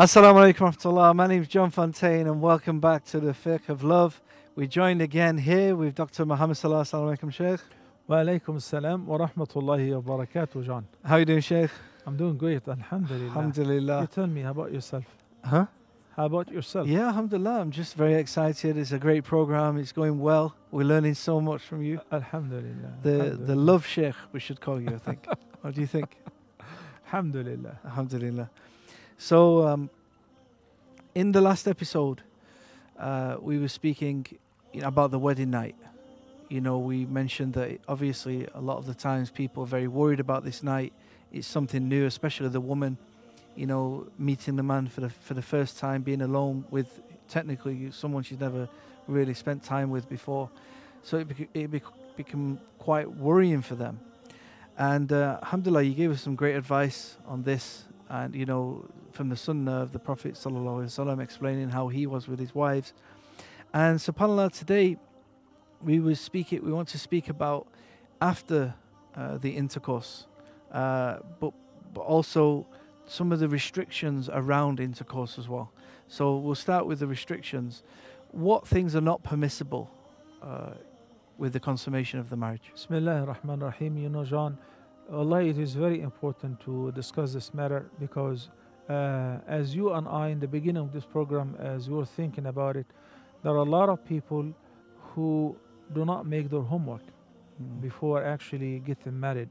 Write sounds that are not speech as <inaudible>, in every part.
Assalamu alaikum warahmatullah. My name is John Fountain and welcome back to the Fiqh of Love. We joined again here with Dr. Muhammad Salah. Assalamu alaikum, Sheikh. Wa alaikum assalam wa rahmatullahi wa barakatuh, John. How are you doing, Sheikh? I'm doing great, alhamdulillah. Alhamdulillah. You tell me, how about yourself? Huh? How about yourself? Yeah, alhamdulillah. I'm just very excited. It's a great program. It's going well. We're learning so much from you. Alhamdulillah. The the love Sheikh, we should call you, I think. what do you think? <laughs> Alhamdulillah. Alhamdulillah. So, um, in the last episode, uh, we were speaking you know, about the wedding night. You know, we mentioned that obviously a lot of the times people are very worried about this night. It's something new, especially the woman. You know, meeting the man for the for the first time, being alone with technically someone she's never really spent time with before. So it, bec- it bec- become quite worrying for them. And uh, alhamdulillah, you gave us some great advice on this, and you know, from the sunnah of the Prophet sallallahu explaining how he was with his wives. And subhanallah, today we will speak it. We want to speak about after uh, the intercourse, uh, but but also some of the restrictions around intercourse as well. So we'll start with the restrictions. What things are not permissible uh, with the consummation of the marriage? Bismillah ar-Rahman ar-Rahim. You know, John, Allah, it is very important to discuss this matter because uh, as you and I, in the beginning of this program, as we were thinking about it, there are a lot of people who do not make their homework Mm. before actually getting married.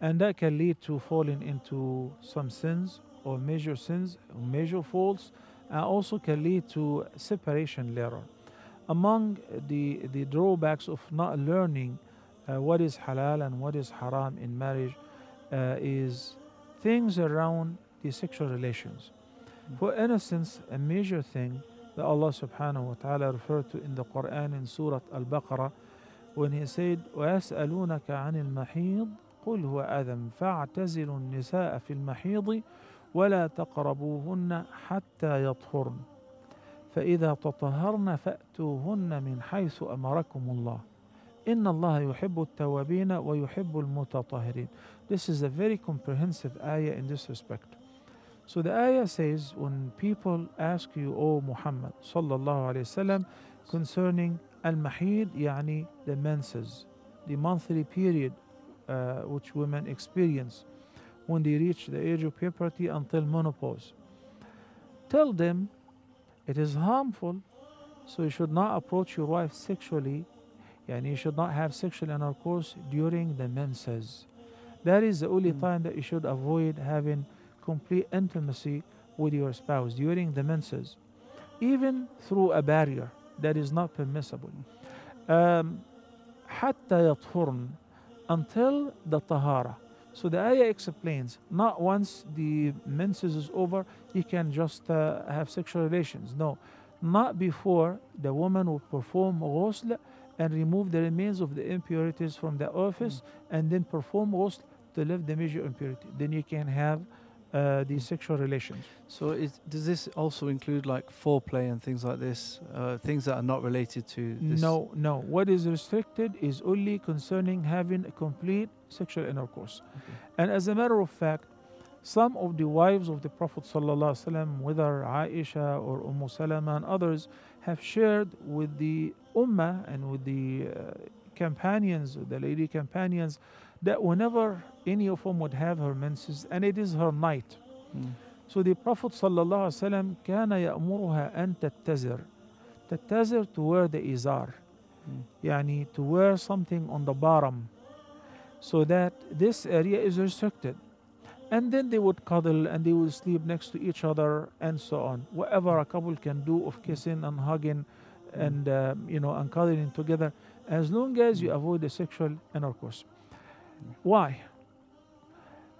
And that can lead to falling into some sins or major sins or major faults and also can lead to separation later. Among the, the drawbacks of not learning uh, what is halal and what is haram in marriage uh, is things around the sexual relations. Mm. For instance, a major thing that Allah subhanahu wa ta'ala referred to in the Quran in Surah Al-Baqarah when he said وَيَسْأَلُونَكَ عَنِ الْمَحِيضِ قُلْ هُوَ أَذًى فَاعْتَزِلُوا النِّسَاءَ فِي الْمَحِيضِ وَلَا تَقْرَبُوهُنَّ حَتَّى يَطْهُرْنَ فإذا تطهرن فأتوهن من حيث أمركم الله إن الله يحب التوابين ويحب المتطهرين This is a very comprehensive ayah in this respect. So the ayah says when people ask you, O Muhammad sallallahu alayhi wasallam, concerning al-mahid, يعني the menses, the monthly period uh, which women experience when they reach the age of puberty until menopause. Tell them it is harmful, so you should not approach your wife sexually, and you should not have sexual intercourse during the menses. That is the only Mm. time that you should avoid having complete intimacy with your spouse during the menses, even through a barrier that is not permissible. Um, حتى يطهرن until the tahara. So the ayah explains not once the menses is over, you can just uh, have sexual relations. No, not before the woman will perform ghusl and remove the remains of the impurities from the orifice and then perform ghusl to lift the major impurity. Then you can have uh, the sexual relations. So, is, does this also include like foreplay and things like this? Uh, things that are not related to this? No, no. What is restricted is only concerning having a complete sexual intercourse. Okay. And as a matter of fact, some of the wives of the Prophet ﷺ, whether Aisha or Umm Salama and others, have shared with the Ummah and with the uh, companions, the lady companions, that whenever any of them would have her menses, and it is her night, Mm. so the Prophet ﷺ كان يأمرها أن تتزر تتزر to wear the izar Mm. يعني to wear something on the bottom so that this area is restricted and then they would cuddle and they would sleep next to each other and so on. Whatever a couple can do of kissing and hugging and uh, you know and cuddling together as long as you avoid the sexual intercourse. Why?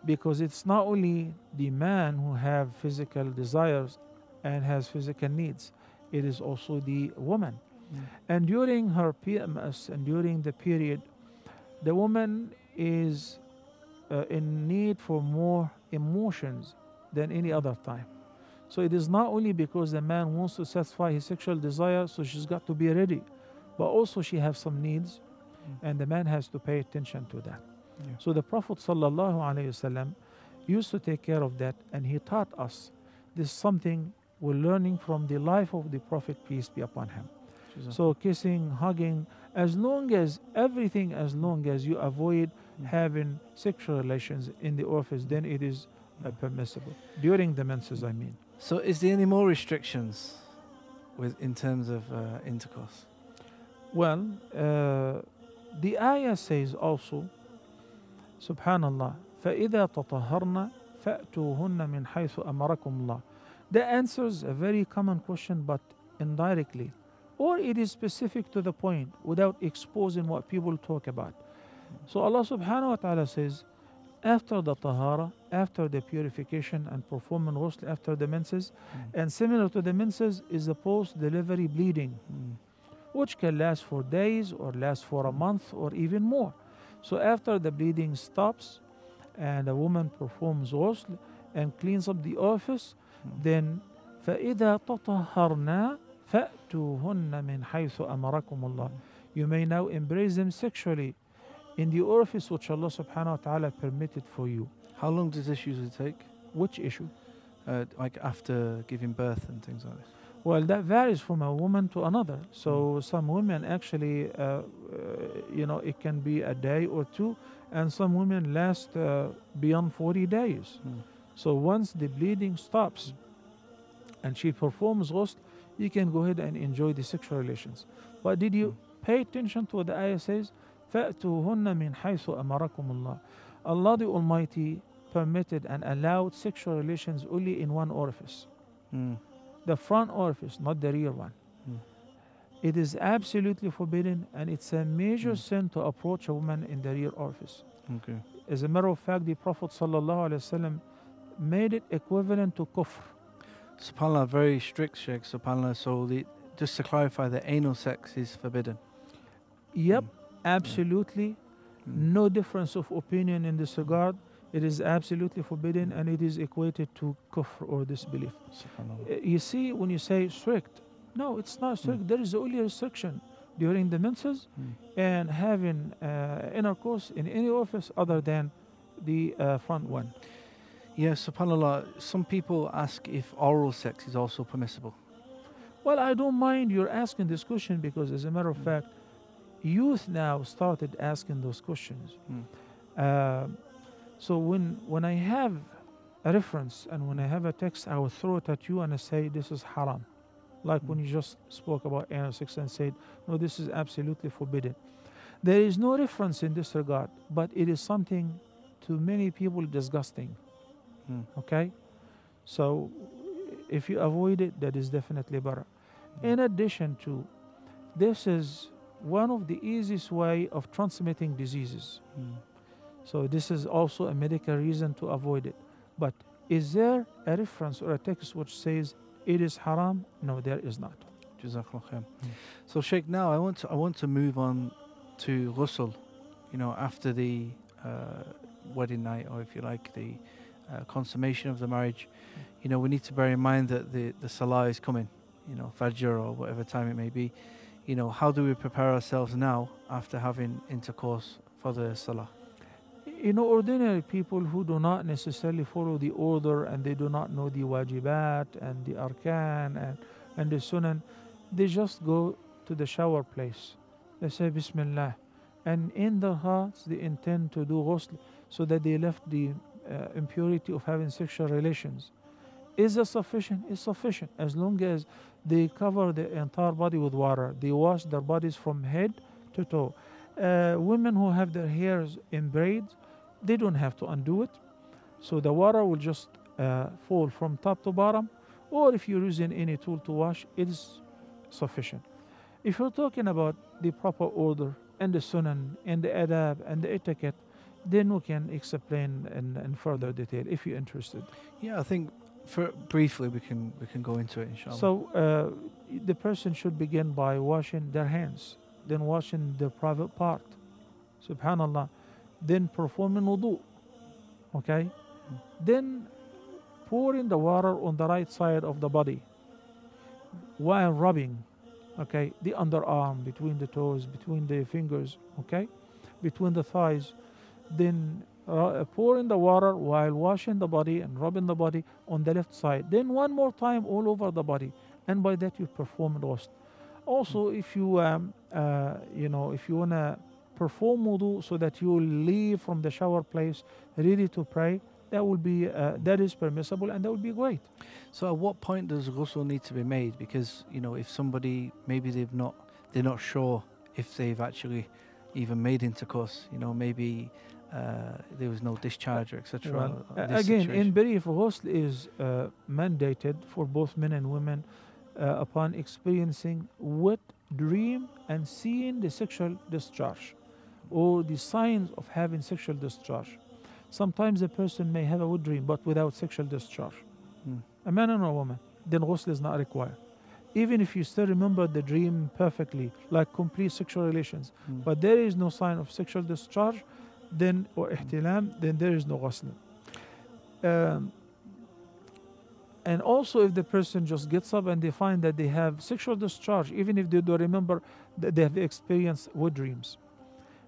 Because it's not only the man who have physical desires and has physical needs it is also the woman. Mm. and during her PMS and during the period, the woman is uh, in need for more emotions than any other time. So it is not only because the man wants to satisfy his sexual desire, so she's got to be ready, but also she has some needs, Mm. and the man has to pay attention to that. Yeah. So the Prophet wasallam used to take care of that, and he taught us this is something we're learning from the life of the Prophet, peace be upon him. Jazakallah. So kissing, hugging, as long as everything, as long as you avoid having sexual relations in the orifice, then it is uh, permissible. During the menses, I mean. So, is there any more restrictions with in terms of uh, intercourse? Well, uh, the ayah says also, Subhanallah, فَإِذَا تَطَهَّرْنَا فَأْتُوهُنَّ مِنْ حَيْثُ أَمَرَكُمُ اللَّهُ answer answers a very common question, but indirectly. Or it is specific to the point without exposing what people talk about. So Allah subhanahu wa ta'ala says, after the tahara, after the purification and performing ghusl after the menses, mm. and similar to the menses is the post delivery bleeding, mm. which can last for days or last for a hmm. month or even more. So after the bleeding stops and a woman performs ghusl and cleans up the orifice, mm. then فَإِذَا تَطَهَرْنَا فَأْتُوهُنَّ مِنْ حَيْثُ أَمَرَكُمُ اللَّهُ hmm. You may now embrace them sexually in the orifice which Allah subhanahu wa ta'ala permitted for you. How long does this usually take? Which issue? Uh, like after giving birth and things like this? Well, that varies from a woman to another. So some women actually, uh, uh, you know, it can be a day or two, and some women last uh, beyond 40 days. Mm. So once the bleeding stops and she performs ghusl, you can go ahead and enjoy the sexual relations. But did you pay attention to what the ayah says? فَأْتُوهُنَّ مِنْ حَيْثُ أَمَرَكُمُ اللَّهِ Allah the Almighty permitted and allowed sexual relations only in one orifice Mm. the front orifice, not the rear one. Mm. It is absolutely forbidden and it's a major Mm. sin to approach a woman in the rear orifice. Okay. As a matter of fact, the Prophet ﷺ made it equivalent to kufr. Subhanallah, very strict, Sheikh. Subhanallah. So, the, just to clarify, the anal sex is forbidden. Yep, Mm. absolutely. Mm. No difference of opinion in this regard. It is absolutely forbidden and it is equated to kufr or disbelief. Uh, You see, when you say strict, no, it's not strict. There is only a restriction during the menses Mm. and having uh, intercourse in any orifice other than the uh, front one. Yeah, subhanallah. Some people ask if oral sex is also permissible. Well, I don't mind you're asking this question because, as a matter of Mm. fact, youth now started asking those questions. Mm. Um so when when I have a reference and when I have a text, I will throw it at you and I say this is haram, like when Mm. you just spoke about anal sex and said no, this is absolutely forbidden. There is no reference in this regard, but it is something to many people disgusting. Mm. Okay, so if you avoid it, that is definitely better. Mm. In addition to, this is one of the easiest way of transmitting diseases. Mm. So this is also a medical reason to avoid it. But is there a reference or a text which says it is haram? No, there is not. Jazakallah khair. Mm. So Sheikh, now I want to I want to move on to ghusl. You know, after the uh, wedding night, or if you like, the uh, consummation of the marriage. You know, we need to bear in mind that the the salah is coming. You know, fajr or whatever time it may be. You know, how do we prepare ourselves now after having intercourse for the salah? You know, ordinary people who do not necessarily follow the order and they do not know the wajibat and the arkan and, and the sunan, they just go to the shower place. They say Bismillah. And in their hearts, they intend to do ghusl so that they left the uh, impurity of having sexual relations. Is it sufficient? It's sufficient as long as they cover the entire body with water. They wash their bodies from head to toe. Uh, women who have their hairs in braids, they don't have to undo it. So the water will just uh, fall from top to bottom. Or if you're using any tool to wash, it is sufficient. If you're talking about the proper order and the sunan and the adab and the etiquette, then we can explain in, in further detail if you're interested. Yeah, I think for briefly we can we can go into it inshallah. So uh, the person should begin by washing their hands, then washing their private part. Subhanallah. Then performing wudu. Okay? Then pouring the water on the right side of the body while rubbing. Okay? The underarm, between the toes, between the fingers. Okay? Between the thighs. Then uh, pour in the water while washing the body and rubbing the body on the left side. Then one more time all over the body, and by that you perform ghusl. Also, if you um, uh, you know if you wanna perform wudu so that you leave from the shower place ready to pray, that will be uh, that is permissible and that would be great. So at what point does ghusl need to be made? Because you know, if somebody maybe they've not they're not sure if they've actually even made intercourse. You know, maybe uh, there was no discharge etc. Well, uh, again, situation. in brief, ghusl is uh, mandated for both men and women uh, upon experiencing wet dream and seeing the sexual discharge or the signs of having sexual discharge. Sometimes a person may have a wet dream but without sexual discharge. Hmm. A man and a woman, then ghusl is not required. Even if you still remember the dream perfectly, like complete sexual relations, Mm. but there is no sign of sexual discharge, then or ihtilam, then there is no ghusl. Um, and also, if the person just gets up and they find that they have sexual discharge, even if they don't remember that they have experienced wet dreams.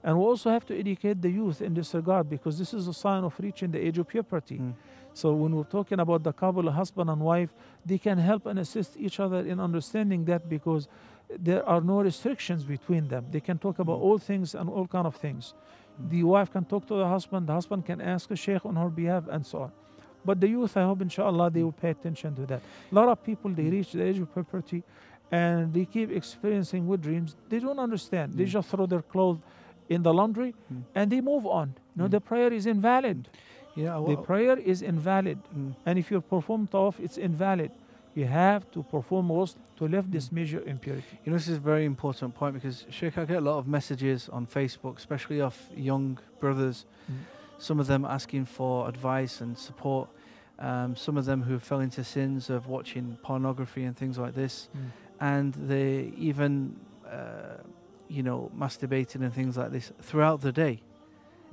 And we also have to educate the youth in this regard because this is a sign of reaching the age of puberty. Mm. So when we're talking about the couple, husband and wife, they can help and assist each other in understanding that because there are no restrictions between them. They can talk about Mm. all things and all kind of things. The wife can talk to the husband, the husband can ask a sheikh on her behalf, and so on. But the youth, I hope, inshallah, they will pay attention to that. A lot of people, they reach the age of puberty and they keep experiencing with dreams. They don't understand. They Mm. just throw their clothes in the laundry Mm. and they move on. No, Mm. the prayer is invalid. Yeah, The prayer is invalid. And if you perform tawaf, it's invalid. You have to perform ghusl to lift this Mm. major impurity. you know, this is a very important point because Sheikh, I get a lot of messages on Facebook, especially of young brothers. Mm. Some of them asking for advice and support. Um, some of them who fell into sins of watching pornography and things like this, and they even, uh, you know, masturbating and things like this throughout the day.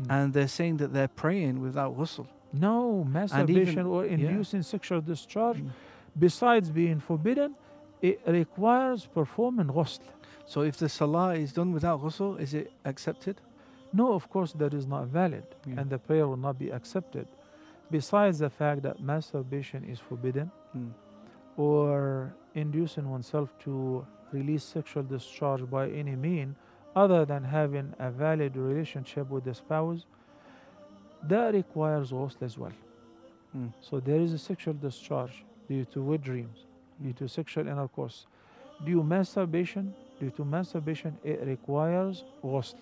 Mm. And they're saying that they're praying without ghusl. No, masturbation or yeah. inducing sexual discharge, Mm. Besides being forbidden, it requires performing ghusl. So if the salah is done without ghusl, is it accepted? No, of course, that is not valid, Yeah. and the prayer will not be accepted. Besides the fact that masturbation is forbidden, Mm. or inducing oneself to release sexual discharge by any mean other than having a valid relationship with the spouse, that requires ghusl as well. Mm. So there is a sexual discharge due to wet dreams, due to sexual intercourse. Due to masturbation, due to masturbation, it requires ghusl.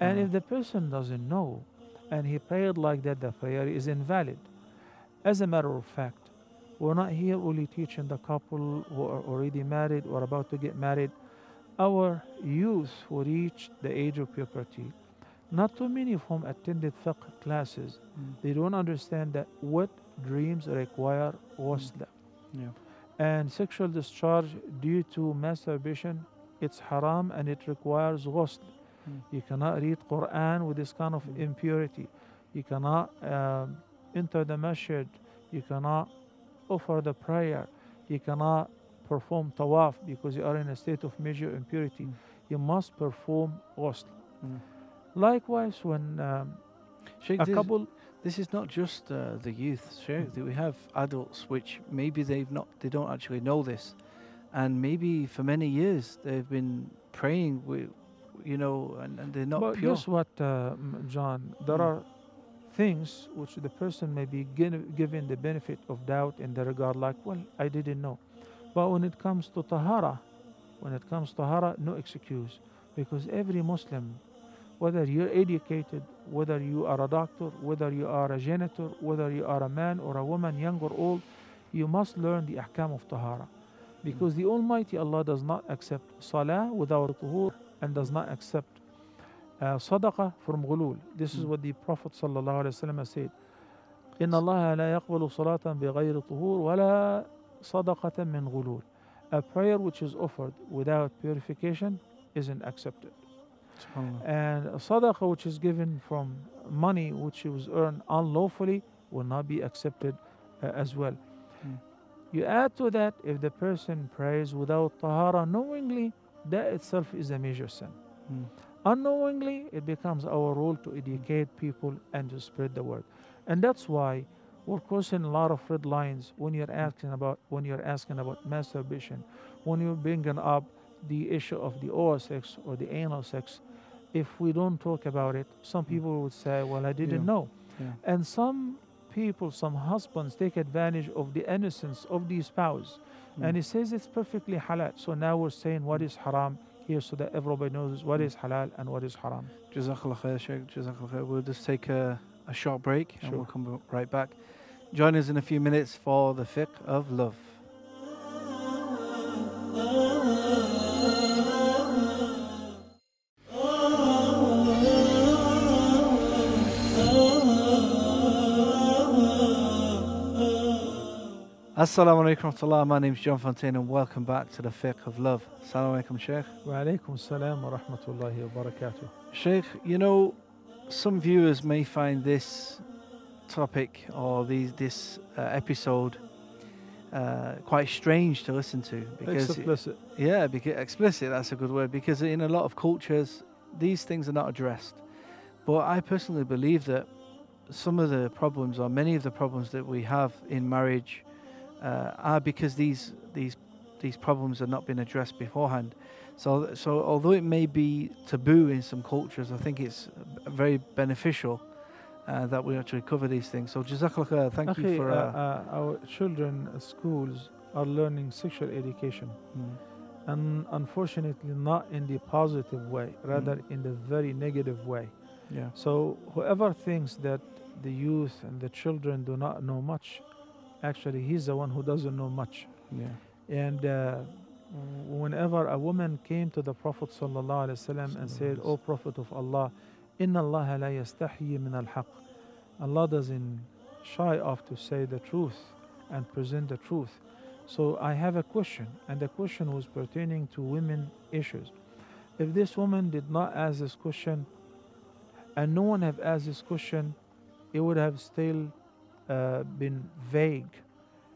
And if the person doesn't know and he prayed like that, the prayer is invalid. As a matter of fact, we're not here only teaching the couple who are already married or about to get married. Our youth who reach the age of puberty, not too many of whom attended fiqh classes, Mm. they don't understand that what dreams require ghusl. Yeah. And sexual discharge due to masturbation, it's haram and it requires ghusl. Mm. You cannot read Quran with this kind of Mm. impurity. You cannot um, enter the masjid. You cannot offer the prayer. You cannot perform tawaf because you are in a state of major impurity. Mm. You must perform ghusl. Mm. Likewise, when um, Sheikh, a this, couple, this is not just uh, the youth, Sheikh. that We have adults which maybe they've not, they don't actually know this, and maybe for many years they've been praying with, you know, and, and they're not but pure. guess what, uh, John? There Mm. are things which the person may be given the benefit of doubt in the regard, like, well, I didn't know. But when it comes to tahara, when it comes to tahara, no excuse, because every Muslim, whether you're educated, whether you are a doctor, whether you are a janitor, whether you are a man or a woman, young or old, you must learn the ahkam of tahara. Because the Almighty Allah does not accept salah without tuhur and does not accept uh, sadaqah from ghulul. This is Mm. what the Prophet sallallahu alaihi wasallam said. إن الله لا يقبل صلاة بغير طهور ولا صدقة من غلول. A prayer which is offered without purification isn't accepted. And a sadaqah which is given from money which was earned unlawfully will not be accepted uh, as well. Mm. You add to that if the person prays without tahara knowingly, that itself is a major sin. Mm. Unknowingly, it becomes our role to educate people and to spread the word. And that's why we're crossing a lot of red lines when you're asking about when you're asking about masturbation, when you're bringing up the issue of the oral sex or the anal sex. If we don't talk about it, some people would say, "Well, I didn't Yeah. know," Yeah. and some people, some husbands, take advantage of the innocence of the spouse, and Mm. he says it's perfectly halal. So now we're saying what is haram here, so that everybody knows what Mm. halal and what is haram. Jazakallah khair, Sheikh. Jazakallah khair. We'll just take a, a short break and we'll come right back. Join us in a few minutes for the fiqh of love. Assalamu alaikum. My name is John Fountain and welcome back to the fiqh of love. Assalamu alaikum, Sheikh. Wa alaikum salam wa rahmatullahi wa barakatuh. Sheikh, you know, some viewers may find this topic or these this uh, episode uh, quite strange to listen to because Explicit. yeah, because explicit that's a good word because in a lot of cultures these things are not addressed. But I personally believe that some of the problems or many of the problems that we have in marriage uh, are because these these these problems have not been addressed beforehand. So so although it may be taboo in some cultures, I think it's uh, very beneficial uh, that we actually cover these things. So jazakallah. Thank you for. uh, Uh, uh, our children at schools are learning sexual education mm, and unfortunately not in the positive way rather Mm. in the very negative way yeah. so whoever thinks that the youth and the children do not know much actually he's the one who doesn't know much Yeah. and uh, whenever a woman came to the prophet sallallahu alaihi wasallam and said o prophet of allah inna allah la yastahyi min al haq. allah doesn't shy off to say the truth and present the truth so i have a question and the question was pertaining to women issues if this woman did not ask this question and no one have asked this question it would have still uh, been vague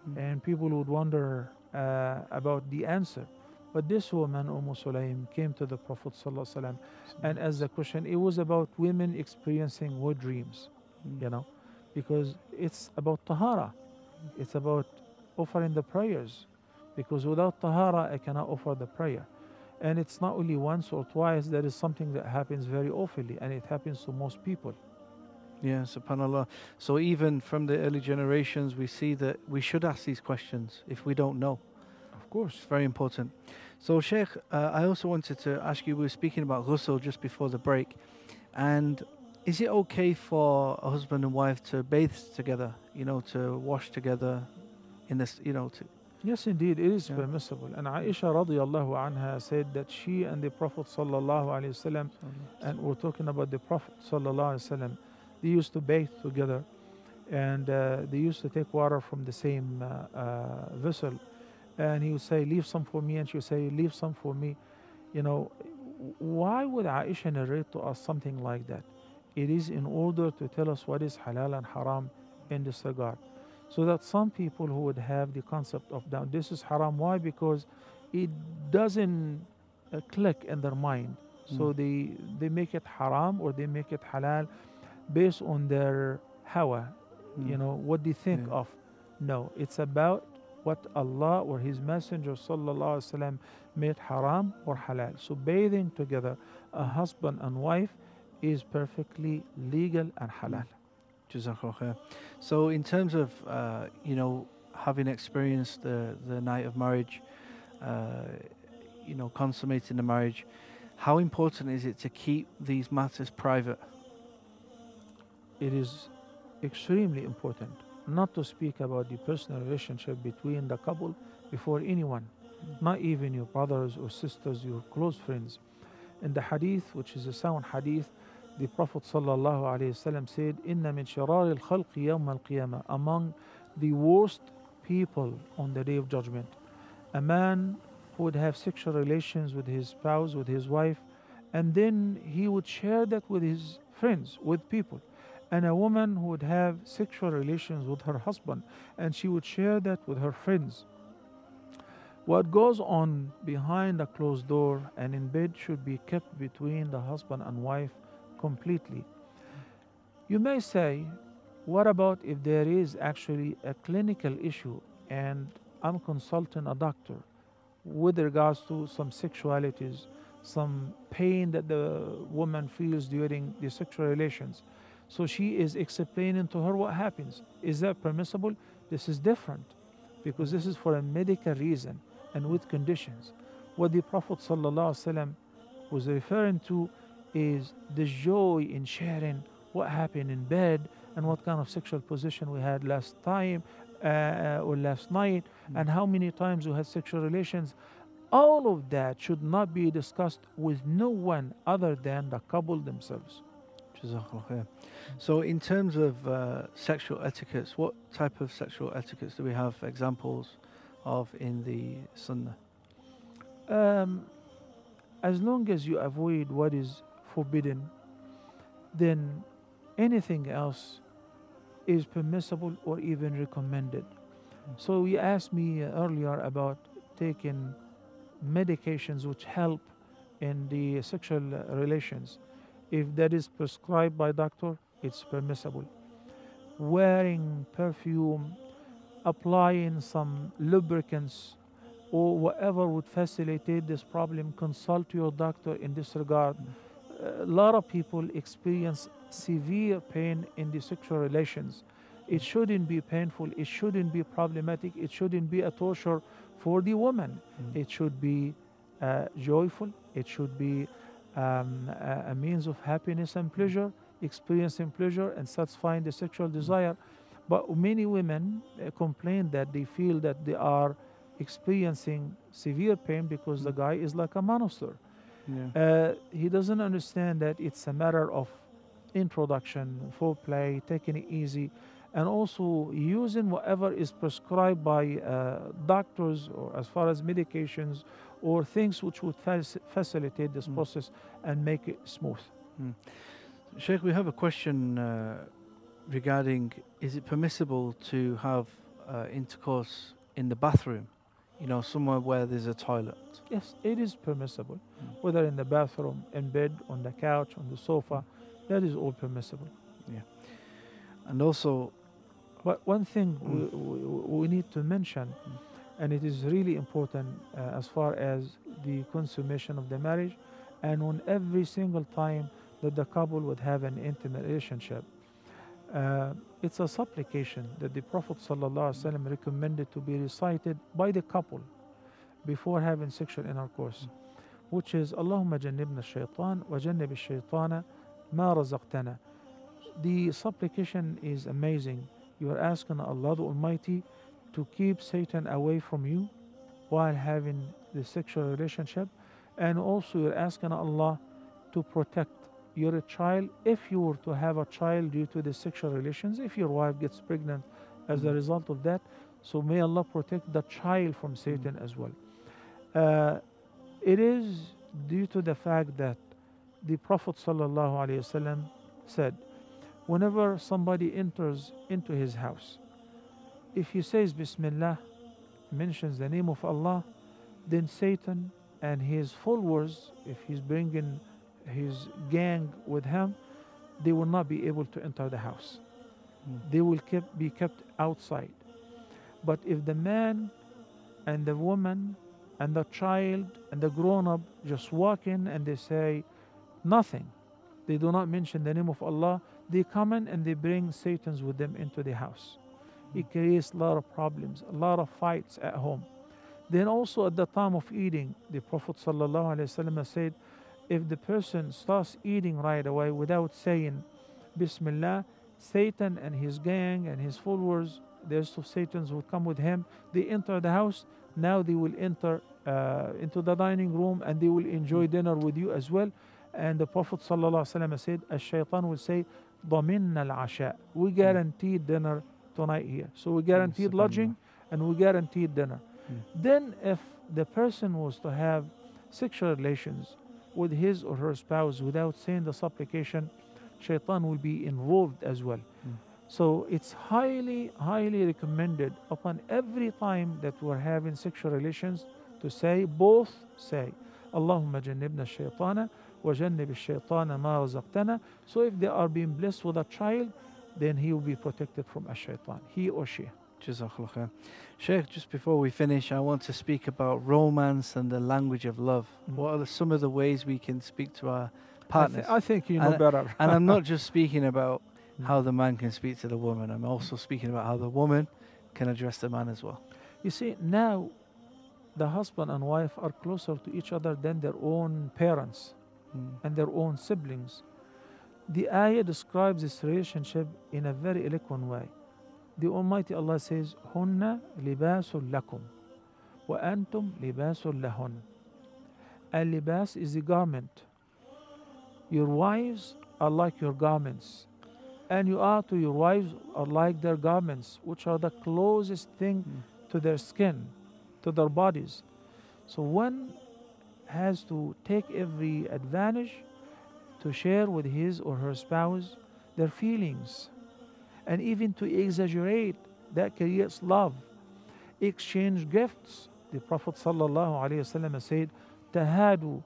Mm. and people would wonder uh, about the answer. But this woman, Umm Sulaim, came to the Prophet ﷺ and asked the question. It was about women experiencing wet dreams, Mm. you know, because it's about tahara. It's about offering the prayers, because without tahara, I cannot offer the prayer. And it's not only once or twice. That is something that happens very oftenly, and it happens to most people. Yeah, subhanAllah. So even from the early generations, we see that we should ask these questions if we don't know. Of course. It's very important. So, Sheikh, uh, I also wanted to ask you. We were speaking about ghusl just before the break, and is it okay for a husband and wife to bathe together? You know, to wash together in this. You know, to Yes, indeed, it is Yeah. permissible. And Aisha radiallahu anha said that she and the Prophet sallallahu wasallam, and we're talking about the Prophet sallallahu alaihi wasallam, they used to bathe together, and uh, they used to take water from the same uh, uh, vessel, and he would say, "Leave some for me," and she would say, "Leave some for me." You know, why would Aisha narrate to us something like that? It is in order to tell us what is halal and haram in this regard so that some people who would have the concept of now this is haram why because it doesn't uh, click in their mind so Mm. they they make it haram or they make it halal based on their hawa you Mm. know what they think Yeah. of no it's about what Allah or his messenger sallallahu alaihi wasallam made haram or halal so bathing together a Mm. husband and wife is perfectly legal and halal Jazakallah khair. So, in terms of uh, you know having experienced the the night of marriage, uh, you know consummating the marriage, how important is it to keep these matters private? It is extremely important not to speak about the personal relationship between the couple before anyone, not even your brothers or sisters, your close friends. In the hadith, which is a sound hadith, the Prophet ﷺ said, Inna min shirar al khalqi yawm al qiyamah, among the worst people on the day of judgment, a man who would have sexual relations with his spouse, with his wife, and then he would share that with his friends, with people and a woman would have sexual relations with her husband and she would share that with her friends What goes on behind a closed door and in bed should be kept between the husband and wife completely. You may say, what about if there is actually a clinical issue and I'm consulting a doctor with regards to some sexualities, some pain that the woman feels during the sexual relations? So she is explaining to her what happens. Is that permissible? This is different because this is for a medical reason and with conditions. What the Prophet ﷺ was referring to is the joy in sharing what happened in bed and what kind of sexual position we had last time uh, or last night and how many times we had sexual relations. All of that should not be discussed with no one other than the couple themselves. So, in terms of uh, sexual etiquettes, what type of sexual etiquettes do we have examples of in the Sunnah? Um, as long as you avoid what is forbidden, then anything else is permissible or even recommended. So you asked me earlier about taking medications which help in the sexual relations. If that is prescribed by doctor, it's permissible. Wearing perfume, applying some lubricants or whatever would facilitate this problem, consult your doctor in this regard. A lot of people experience severe pain in the sexual relations. It shouldn't be painful, it shouldn't be problematic, it shouldn't be a torture for the woman. Mm. It should be uh, joyful, it should be um, a, a means of happiness and pleasure, experiencing pleasure and satisfying the sexual desire. But many women uh, complain that they feel that they are experiencing severe pain because the guy is like a monster. Yeah. Uh, he doesn't understand that it's a matter of introduction, foreplay, taking it easy, and also using whatever is prescribed by uh, doctors or as far as medications or things which would facilitate this Mm. process and make it smooth. Sheikh, we have a question uh, regarding is it permissible to have uh, intercourse in the bathroom? You know, somewhere where there's a toilet. Yes, it is permissible, Mm. whether in the bathroom, in bed, on the couch, on the sofa, that is all permissible. Yeah. And also, But one thing Mm. we, we, we need to mention, and it is really important uh, as far as the consummation of the marriage, and on every single time that the couple would have an intimate relationship, uh, it's a supplication that the Prophet ﷺ recommended to be recited by the couple before having sexual intercourse, which is Allahumma jannibna shaitan wa jannib shaitana ma razaqtana. The supplication is amazing. You are asking Allah the Almighty to keep Satan away from you while having the sexual relationship, and also you're asking Allah to protect your child if you were to have a child due to the sexual relations, if your wife gets pregnant as a Mhm. result of that. So may Allah protect the child from Satan as well. Uh, it is due to the fact that the Prophet ﷺ said, whenever somebody enters into his house, if he says Bismillah, mentions the name of Allah, then Satan and his followers, if he's bringing his gang with him, they will not be able to enter the house. Mm. They will kept, be kept outside. But if the man and the woman and the child and the grown up just walk in and they say nothing, they do not mention the name of Allah, they come in and they bring Satans with them into the house It creates a lot of problems, a lot of fights at home. Then also at the time of eating, the Prophet ﷺ said, if the person starts eating right away without saying Bismillah, Satan and his gang and his followers, the rest of Satans will come with him. They enter the house. Now they will enter uh, into the dining room and they will enjoy dinner with you as well. And the Prophet ﷺ said, As shaitan will say, ضمن العشاء. We guaranteed dinner tonight here. So we guaranteed lodging and we guaranteed dinner. Mm. Then if the person was to have sexual relations with his or her spouse without saying the supplication, shaitan will be involved as well. Mm. So it's highly, highly recommended upon every time that we're having sexual relations to say, both say, Allahumma jannibna shaytana wa jannib shaytana ma razaqtana. So if they are being blessed with a child, then he will be protected from a shaitan, he or she. Jazakallah khair. Sheikh, just before we finish, I want to speak about romance and the language of love. Mm. What are some of the ways we can speak to our I, thi- partners? I think you know And- better. and I'm not <laughs> just speaking about Mm. how the man can speak to the woman, I'm also speaking about how the woman can address the man as well. You see, now the husband and wife are closer to each other than their own parents Mm. and their own siblings. The ayah describes this relationship in a very eloquent way. The Almighty Allah says, Hunna libasul lakum wa antum libasul lahun. Al libas is the garment. Your wives are like your garments, and you are to your wives are like their garments, which are the closest thing Mm. to their skin, to their bodies. So one has to take every advantage to share with his or her spouse their feelings and even to exaggerate that creates love exchange gifts the prophet sallallahu alaihi wasallam said tahadu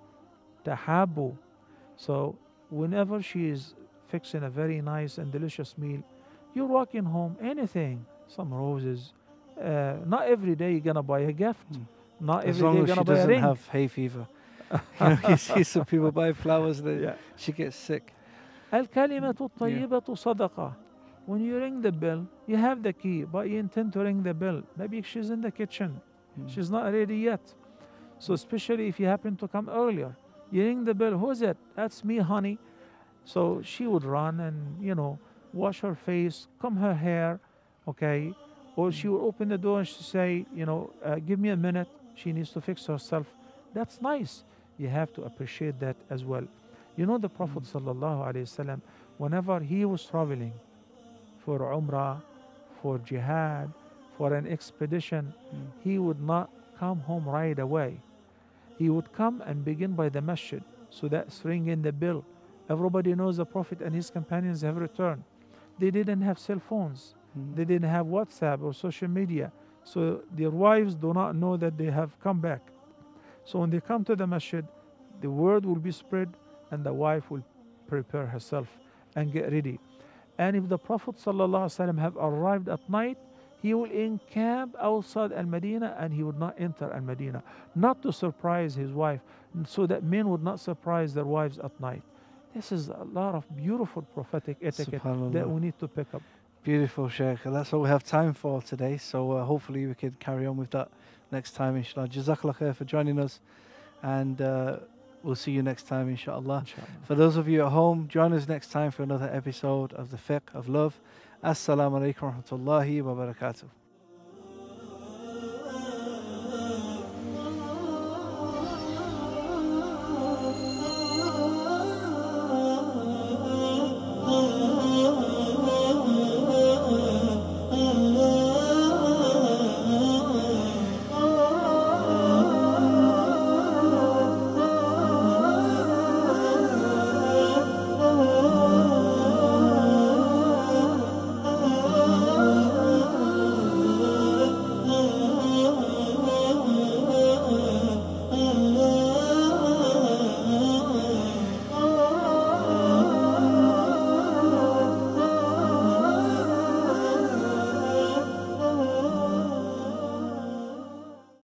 tahabu so whenever she is fixing a very nice and delicious meal you're walking home anything some roses uh, not every day you're gonna buy a gift Mm. not As every day long you're gonna buy a doesn't ring have hay fever. <laughs> you, know, you see some people buy flowers, that yeah. she gets sick. الكلمة الطيبة صدقة. When you ring the bell, you have the key, but you intend to ring the bell. Maybe she's in the kitchen. Mm. She's not ready yet. So especially if you happen to come earlier, you ring the bell. Who's it? That's me, honey. So she would run and you know wash her face, comb her hair, okay, or she would open the door and she say, you know, uh, give me a minute. She needs to fix herself. That's nice. You have to appreciate that as well. You know the Prophet sallallahu alaihi wasallam, whenever he was traveling for umrah, for jihad, for an expedition, Mm. he would not come home right away. He would come and begin by the masjid. So that's ringing the bell. Everybody knows the Prophet and his companions have returned. They didn't have cell phones. Mm. They didn't have WhatsApp or social media. So their wives do not know that they have come back. So when they come to the masjid, the word will be spread and the wife will prepare herself and get ready. And if the Prophet ﷺ have arrived at night, he will encamp outside Al Medina and he would not enter Al Medina, not to surprise his wife, so that men would not surprise their wives at night. This is a lot of beautiful prophetic etiquette that we need to pick up. Beautiful, Sheikh. That's all we have time for today. So uh, hopefully we can carry on with that next time, inshallah. Jazakallah khair for joining us. And uh, we'll see you next time, inshallah. Inshallah. For those of you at home, join us next time for another episode of the Fiqh of Love. Assalamu alaikum wa rahmatullahi wa barakatuh.